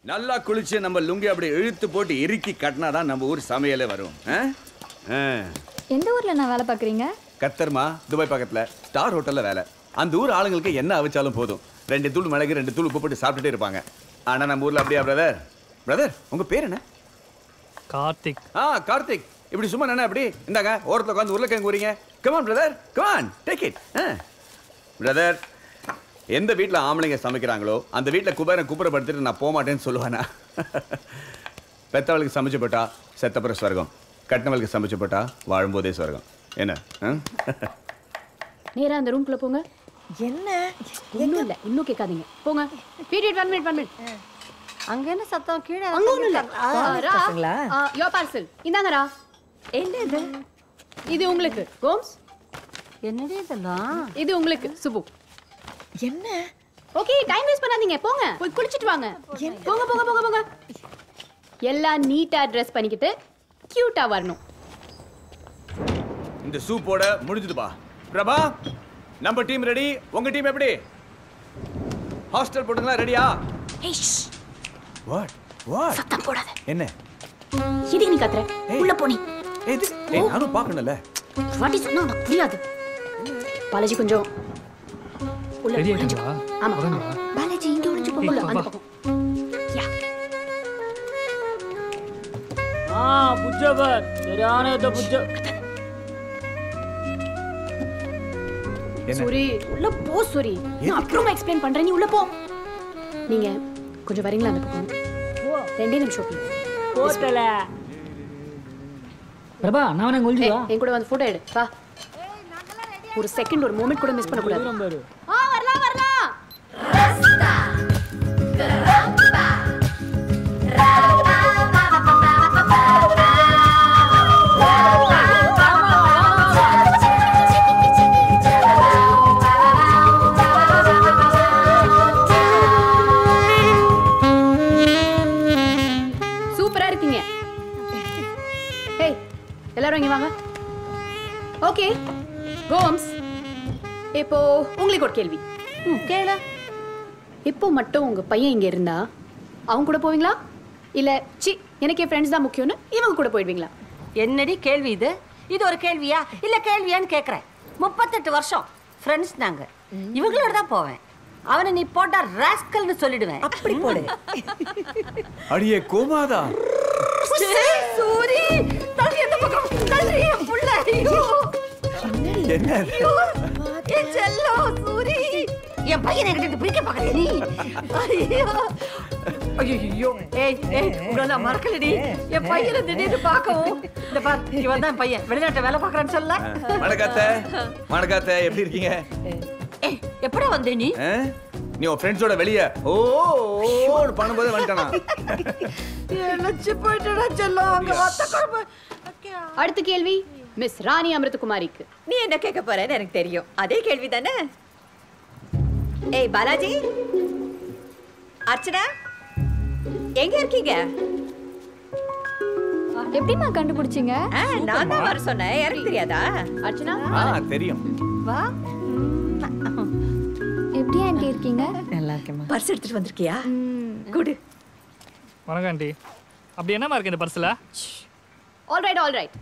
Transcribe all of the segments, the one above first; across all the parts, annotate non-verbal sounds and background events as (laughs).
நல்லா குளிச்சு நம்ம லுங்கி அப்படி இழுத்து போட்டு இறுக்கி கட்டினாதான் நம்ம ஊர் சமையலே வரும். ஆ? ஆ. எந்த ஊர்ல நான் வேலை பார்க்குறீங்க? கத்தர்மா துபாய் பக்கத்துல. ஸ்டார் ஹோட்டல்ல வேலை. அந்த ஊர் ஆளுங்களுக்கு என்ன அவிச்சாலும் போதும். ரெண்டு தூள் மிளகு ரெண்டு தூள் உப்பு போட்டு சாப்பிட்டுட்டே இருப்பாங்க. ஆனா நம்ம ஊர்ல அப்படியா பிரதர் பிரதர் உங்க பேர் என்ன? கார்த்திக். ஆ கார்த்திக். இப்படி சும்மா என்ன அப்படி இந்தாங்க ஓரத்தில் உட்காந்து உருளைக்கிழங்கு ஊறிங்க. Come on brother come on take it brother எந்த வீட்டில் ஆம்பளைங்க சமைக்கிறாங்களோ அந்த வீட்டில் குபேரன் குப்புறப்படுத்திட்டு நான் போக மாட்டேன்னு சொல்லுவானா பெத்தவளுக்கு சமைச்சு போட்டா செத்தப்புற ஸ்வர்க்கம் கட்டினவளுக்கு சமைச்சு போட்டா வாழும்போதே ஸ்வர்க்கம் என்ன? ஆ? நேரா அந்த ரூம்குள்ள போங்க. என்ன? இல்ல. இன்னும் கேட்காதீங்க. போங்க. Period one minute one minute அங்க என்ன சத்தம்? கீழே அங்க ஒண்ணும் இல்ல. யோ பார்சல் இந்தாங்கடா. என்ன இது? இது உங்களுக்கு. கோம்ஸ்? என்னடி இதெல்லாம்? இது உங்களுக்கு. சுபு. என்ன? ஓகே டைம் வேஸ்ட் பண்ணாதீங்க. போங்க. போய் குளிச்சிட்டு வாங்க. போங்க போங்க போங்க போங்க. எல்லாம் நீட்டா ட்ரெஸ் பண்ணிக்கிட்டு கியூட்டா வரணும். இந்த சூப்போட முடிஞ்சுதுப்பா பிரபா நம்ம டீம் ரெடி உங்க டீம் எப்படி? ஹாஸ்டல் போட்டுங்களா ரெடியா வாட் வாட் சத்தம் போடாத. என்ன? எதுக்கு நீ கத்துற? உள்ள போனி ஏய், நானும் பார்க்கணும்ல. வாட்டி சொன்னா உனக்கு புரியாது. பாலாஜி கொஞ்சம். உள்ள ரெடி ஒளிஞ்சு ஆயிட்டா போ. ஆமா. ஆமா. பாலாஜி இங்க ஒளிஞ்சு ஏய், அந்த வா. பக்கம் யா. ஆ புஜ்ஜபர் சரியான இத புஜ்ஜ? சூரி உள்ள போ சூரி நான் அப்புறமா எக்ஸ்பிளைன் பண்றேன். நீ உள்ள போ. நீங்க கொஞ்சம் வரீங்களா அந்த பக்கம்? ரெண்டே நிமிஷம் please. போட்டல பிரபா நான் வேணா ஏய், கொல்ஜுவா என் கூட வந்து போட்டோ எடு. வா. ஒரு செகண்ட் ஒரு மொமெண்ட் கூட மிஸ் பண்ண கூடாது ஏய் எல்லாரும் இங்க வாங்க. ஓகே கோம்ஸ் இப்போ உங்களுக்கு ஒரு கேள்வி. ம் கேளு. இப்போ மட்டும் உங்க பையன் இங்க இருந்தா அவங்க கூட போவீங்களா? இல்ல சி எனக்கு என் ஃப்ரெண்ட்ஸ் தான் முக்கியம்னு இவங்க கூட போயிடுவீங்களா? என்னடி கேள்வி இது? இது ஒரு கேள்வியா? இல்ல கேள்வியான்னு கேக்குறேன். முப்பத்தெட்டு வருஷம் ஃப்ரெண்ட்ஸ் நாங்க. இவங்களோட தான் போவேன். அவனை நீ போட்டா ராஸ்கல்னு சொல்லிடுவேன். அப்படி போடு. அடியே கோமாதா. சூரி தள்ளி எந்த பக்கம்? தள்ளி என் புள்ள ஐயோ. என்ன? ஐயோ, என் செல்லம் சூரி. என் பையனை கிட்ட பிடிக்க பாக்கல நீ? ஐயோ. ஐயோ ஏய் ஏய் உங்களை மறக்கலடி. என் பையனை திடீர்னு பார்க்கவும். இந்த பார் இவன் தான் பையன். வெளிநாட்டுல வேலை பார்க்கறான்னு சொல்ல. வணக்கத்த வணக்கத்த எப்படி இருக்கீங்க? ஏய் எப்படா வந்தே நீ? நீ உன் ஃப்ரெண்ட்ஸோட வெளியே ஓ ஓன்னு பண்ணும்போதே வந்துட்டானா? நினைச்சு போயிட்டடா செல்லம் அங்க வத்த குழம்பு. அடுத்த கேள்வி மிஸ் ராணி அமிர்தகுமாரிக்கு. நீ என்ன கேட்க போறேன்னு எனக்கு தெரியும். அதே கேள்வி தானே? ஏய் பாலாஜி? அர்ச்சனா? எங்க இருக்கீங்க? எப்படிம்மா கண்டுபிடிச்சீங்க? நான் தான் வர சொன்னேன். யாருக்கு தெரியாதா? அர்ச்சனா? தெரியும். வா. எப்படி இருக்கீங்க? நல்லா இருக்கேம்மா. பர்ஸ் எடுத்துட்டு வந்திருக்கியா? குடு. வணக்கம் ஆண்டி. அப்படி என்னமா இருக்கு இந்த பர்ஸில்? ஆல்ரைட் ஆல்ரைட்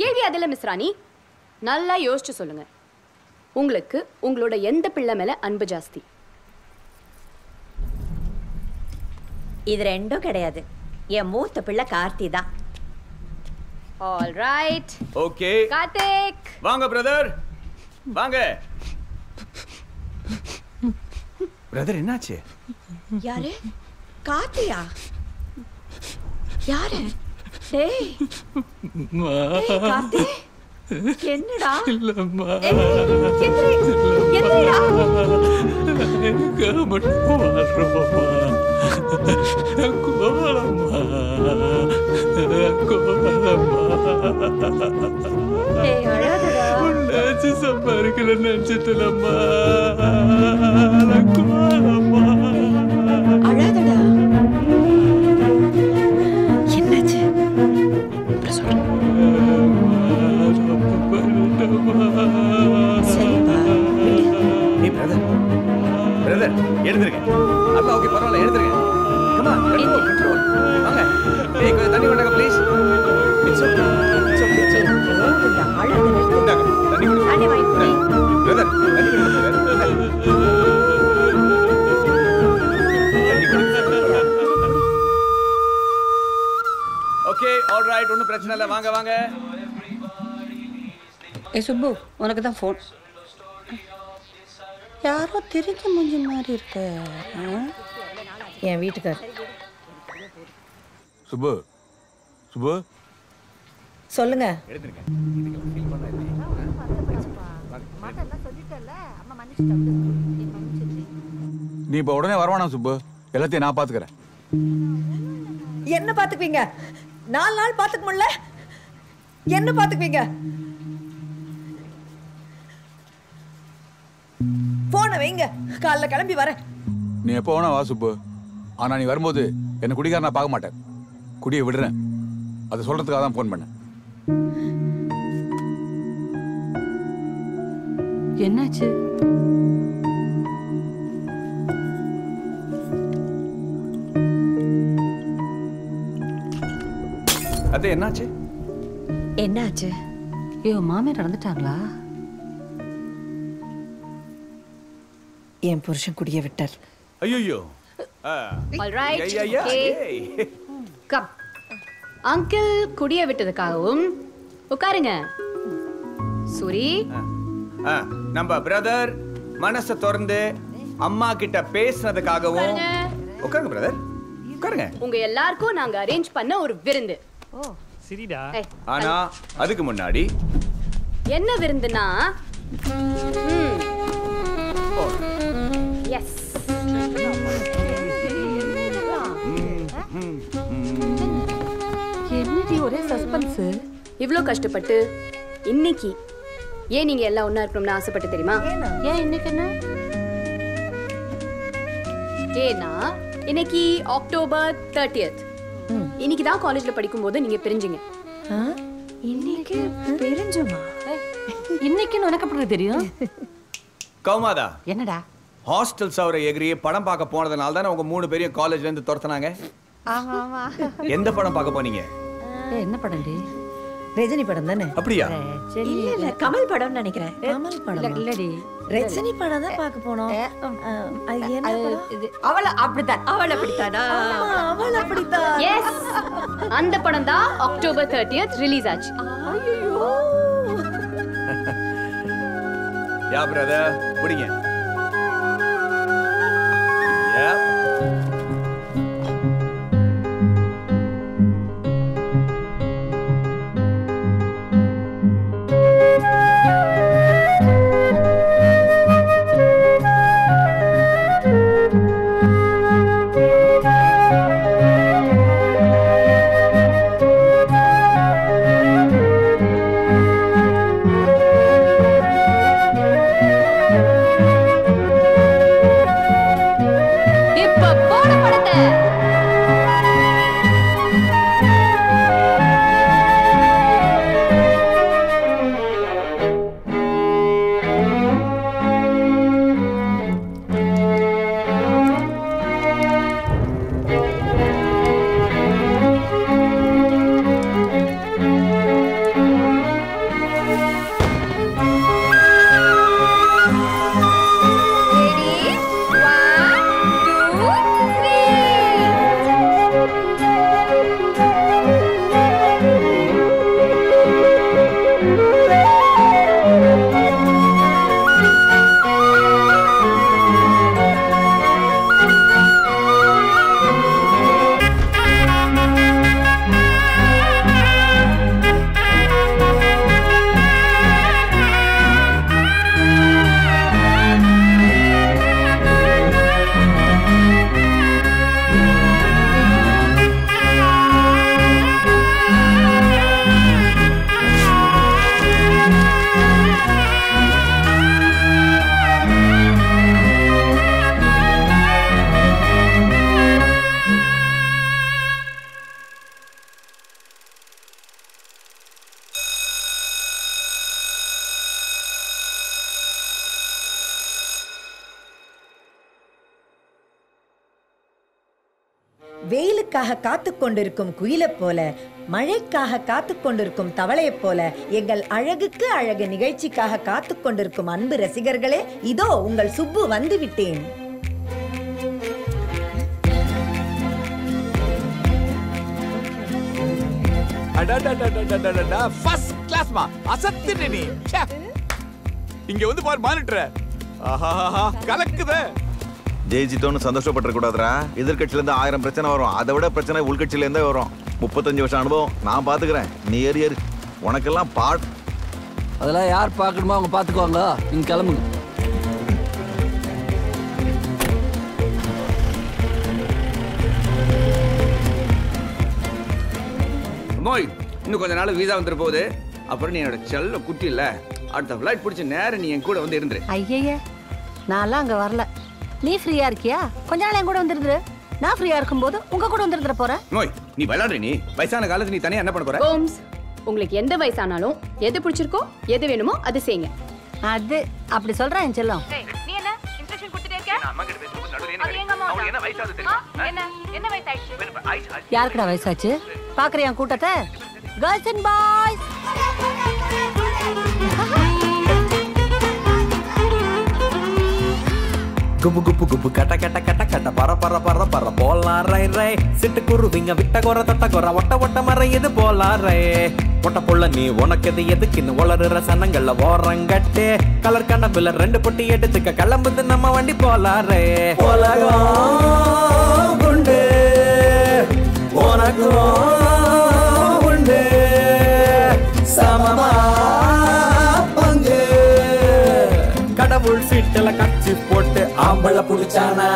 கேள்வி அதில் மிஸ் ராணி. நல்லா யோசிச்சு சொல்லுங்க. உங்களுக்கு உங்களோட எந்த பிள்ளை மேல அன்பு ஜாஸ்தி? இது ரெண்டும் கிடையாது. என் மூத்த பிள்ளை கார்த்தி தான். Alright okay Karthik. வாங்க பிரதர் வாங்க. பிரதர் என்னாச்சு? யாரு? கார்த்தியா? யாரு? டேய் கார்த்தி. என்னடா? என்னாச்சு சொல்றேன். சரிப்பா விடு. ஏய் பிரதர் பிரதர் எழுந்திருங்க அப்பா ஓகே பரவாயில்ல எழுந்திருங்க கமா கண்ட்ரோல் கண்ட்ரோல் வாங்க. ஏய் கொஞ்சம் தண்ணி கொண்டாங்க please it's okay it's okay it's okay இந்த அழகு நிறுத்து. ஓகே ஆல் ரைட் ஒன்றும் பிரச்சனை இல்லை. வாங்க வாங்க. ஏ சுப்பு உனக்கு தான் ஃபோன் யாரோ தெரிஞ்ச மூஞ்சி மாதிரி இருக்க? என் வீட்டுக்கார். சுப்பு சுப்பு. சொல்லுங்க. நீ இப்போ உடனே வரவானா சுப்பு? எல்லாத்தையும் நான் பார்த்துக்கிறேன் என்ன பாத்துக்குவீங்க? நாலு நாள் பாத்துக்க முடியல? என்ன பாத்துக்குவீங்க? போன வைங்க. காலைல கிளம்பி வரேன். நீ எப்போ வேணா வா சுப்பு. ஆனால் நீ வரும்போது என்னை குடிக்கார நான் பார்க்க மாட்டேன். குடியை விடுறேன். அதை சொல்கிறதுக்காக தான் ஃபோன் பண்ணேன். என்னாச்சு? அது என்னாச்சு? என்னாச்சு? ஐயோ மாமியார் நடந்துட்டாங்களா? என் புருஷன் குடிய விட்டார். ஐயோ கம் அங்கிள் குடிய விட்டதுக்காகவும் உட்காருங்க. சூரி நம்ம பிரதர் மனசை திறந்து அம்மா கிட்ட பேசுனதுக்காகவும் உட்காருங்க. பிரதர் உட்காருங்க. உங்க எல்லாருக்கும் நாங்க அரேஞ்ச் பண்ண ஒரு விருந்து. சரிடா. ஆனா அதுக்கு முன்னாடி என்ன விருந்துனா எஸ் என்னடி ஒரே சஸ்பென்ஸ் இவ்ளோ கஷ்டப்பட்டு இன்னைக்கு ஏன் நீங்க எல்லாம் ஒண்ணா இருக்கணும்னு ஆசைப்பட்டு தெரியுமா? ஏன் இன்னைக்கு என்ன? ஏன்னா இன்னைக்கு அக்டோபர் தேர்ட்டியத் இன்னைக்கு தான் காலேஜ்ல படிக்கும்போது நீங்க பிரிஞ்சீங்க. இன்னைக்கு தெரிஞ்சுமா இன்னைக்குன்னு உனக்கு எப்படி தெரியும்? கௌமாதா என்னடா? ஹாஸ்டல் சவரை எகிரி படம் பார்க்க போனதுனால தானே உங்க மூணு பேரையும் காலேஜ்ல இருந்து துரத்துனாங்க? எந்த படம் பார்க்க போனீங்க? என்ன படம் டி ரஜினி படம் தானே? அப்படியா? இல்ல இல்ல கமல் படம்னு நினைக்கிறேன். கமல் படம்? இல்லடி. ரஜினி படம் தான் பார்க்க போனோம். அது என்ன படம்? அவள அப்படித்தான் அவள் அப்படித்தானா? அவள் அப்படித்தான். எஸ் அந்த படம் தான் அக்டோபர் தேர்ட்டியத் ரிலீஸ் ஆச்சு. (laughs) யா பிரதர் பிடிங்க. குயிலுக்காக காத்து கொண்டிருக்கும் குயிலைப் போல மழைக்காக காத்து கொண்டிருக்கும் தவளையைப் போல எங்கள் அழகுக்கு அழகு நிகழ்ச்சிக்காக காத்து கொண்டிருக்கும் அன்பு ரசிகர்களே இதோ உங்கள் சுப்பு வந்து விட்டேன் ஃபர்ஸ்ட் கிளாஸ்மா அசத்திட்டு நீ. இங்க வந்து பாரு மானிட்டர். ஆஹா. கலக்குதே. ஜெயிச்சிட்டோன்னு சந்தோஷப்பட்டுற கூடாதுரா எதிர்கட்சியில இருந்து ஆயிரம் பிரச்சனை வரும். அதை விட பிரச்சனை உள்கட்சியில இருந்தே வரும். முப்பத்தஞ்சு வருஷம் அனுபவம். நான் பாத்துக்கிறேன் நீ ஏறி ஏறு. உனக்கெல்லாம் பாட் அதெல்லாம் யார் பார்க்கணுமோ அவங்க பார்த்துக்குவாங்க நீங்க கிளம்புங்க. மோய் இன்னும் கொஞ்ச நாள் வீசா வந்துட்டு போகுது. அப்புறம் நீ என்னோட செல்ல குட்டி இல்ல. அடுத்த ஃப்ளைட் பிடிச்சி நேரம் நீ என் கூட வந்து இருந்துரு. ஐயய்ய நான்லாம் அங்க வரல. நீ ஃப்ரீயா இருக்கியா? கொஞ்ச நாள் என் கூட வந்துருந்துரு. நான் ஃப்ரீயா இருக்கும்போது உங்க கூட வந்துருந்துற போறேன். மோய் நீ விளையாடுற நீ. வயசான காலத்துல நீ தனியா என்ன பண்ண போற? கோம்ஸ் உங்களுக்கு எந்த வயசானாலும் எது பிடிச்சிருக்கோ எது வேணுமோ அது செய்யுங்க. அது அப்படி சொல்றேன் என் செல்லம். நீ என்ன? இன்ஸ்ட்ரக்ஷன் கொடுத்துட்டே இருக்க? அம்மா கிட்ட பேசும்போது நடுவுல அது எங்க அம்மா அவளுக்கு என்ன வயசாகுது தெரியுமா? என்ன? என்ன வயசாயிடுச்சு? யாருக்குடா வயசாச்சு? பாக்குறியா என் கூட்டத்தை? கேர்ள்ஸ் அண்ட் பாய்ஸ் குபு குப்பு குப்பு கட்ட கட்ட கட்ட கட்ட பர பர பர பர போலாம் ரை. ரை சிட்டு குருவிங்க விட்ட குற தட்ட குற ஒட்ட ஒட்ட மறையுது போலாம் ரை ஒட்ட புள்ள நீ உனக்கு எது எதுக்குன்னு வளருற சனங்கள்ல ஓரங்கட்டு. கலர் கண்ணப்புல ரெண்டு பொட்டி எடுத்துக்க கிளம்புது நம்ம வண்டி போலாம் ரே உலகம் உண்டு உனக்கும் உண்டு. சமமா கட்சி போட்டு ஆம்பளை புடிச்சானா?